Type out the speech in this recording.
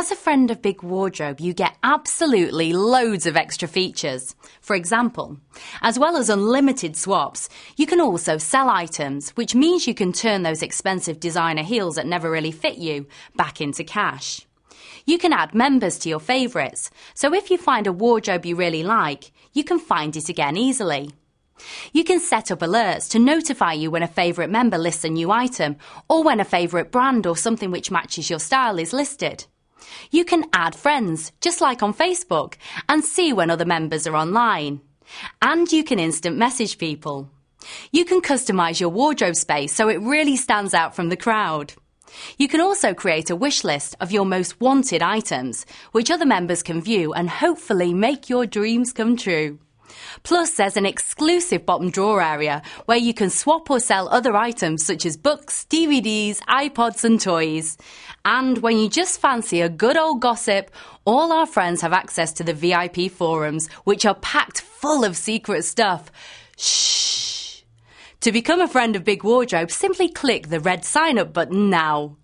As a friend of Big Wardrobe, you get absolutely loads of extra features. For example, as well as unlimited swaps, you can also sell items, which means you can turn those expensive designer heels that never really fit you back into cash. You can add members to your favourites, so if you find a wardrobe you really like, you can find it again easily. You can set up alerts to notify you when a favourite member lists a new item or when a favourite brand or something which matches your style is listed. You can add friends, just like on Facebook, and see when other members are online. And you can instant message people. You can customise your wardrobe space so it really stands out from the crowd. You can also create a wish list of your most wanted items, which other members can view and hopefully make your dreams come true. Plus, there's an exclusive bottom drawer area where you can swap or sell other items such as books, DVDs, iPods, and toys. And when you just fancy a good old gossip, all our friends have access to the VIP forums, which are packed full of secret stuff. Shh! To become a friend of Big Wardrobe, simply click the red sign up button now.